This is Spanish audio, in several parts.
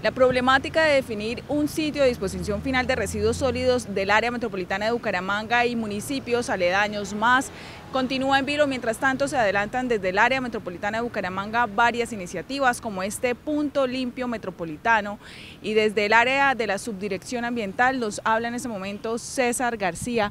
La problemática de definir un sitio de disposición final de residuos sólidos del área metropolitana de Bucaramanga y municipios aledaños más continúa en vilo. Mientras tanto, se adelantan desde el área metropolitana de Bucaramanga varias iniciativas como este punto limpio metropolitano y desde el área de la subdirección ambiental nos habla en ese momento César García.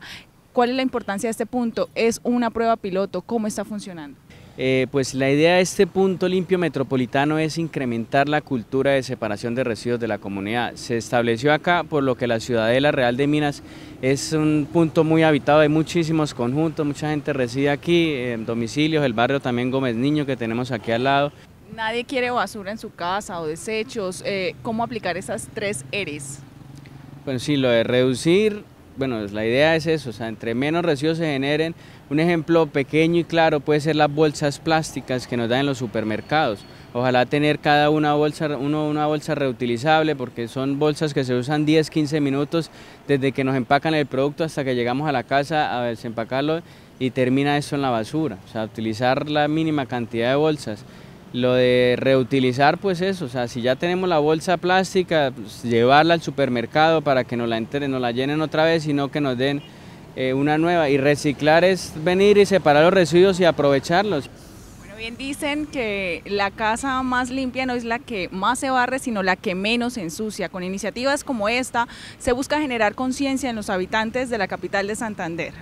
¿Cuál es la importancia de este punto? ¿Es una prueba piloto? ¿Cómo está funcionando? Eh, pues la idea de este punto limpio metropolitano es incrementar la cultura de separación de residuos de la comunidad. Se estableció acá por lo que la Ciudadela Real de Minas es un punto muy habitado, hay muchísimos conjuntos, mucha gente reside aquí, en domicilios, el barrio también Gómez Niño que tenemos aquí al lado. Nadie quiere basura en su casa o desechos, eh, ¿cómo aplicar esas tres R's? Bueno, sí, lo de reducir, bueno, la idea es eso, o sea, entre menos residuos se generen, un ejemplo pequeño y claro puede ser las bolsas plásticas que nos dan en los supermercados. Ojalá tener cada una bolsa, uno, una bolsa reutilizable porque son bolsas que se usan 10, 15 minutos desde que nos empacan el producto hasta que llegamos a la casa a desempacarlo y termina eso en la basura. O sea, utilizar la mínima cantidad de bolsas. Lo de reutilizar, pues eso, o sea, si ya tenemos la bolsa plástica, pues llevarla al supermercado para que nos la, enteren, nos la llenen otra vez y no que nos den eh, una nueva. Y reciclar es venir y separar los residuos y aprovecharlos. Bueno, bien dicen que la casa más limpia no es la que más se barre, sino la que menos ensucia. Con iniciativas como esta se busca generar conciencia en los habitantes de la capital de Santander.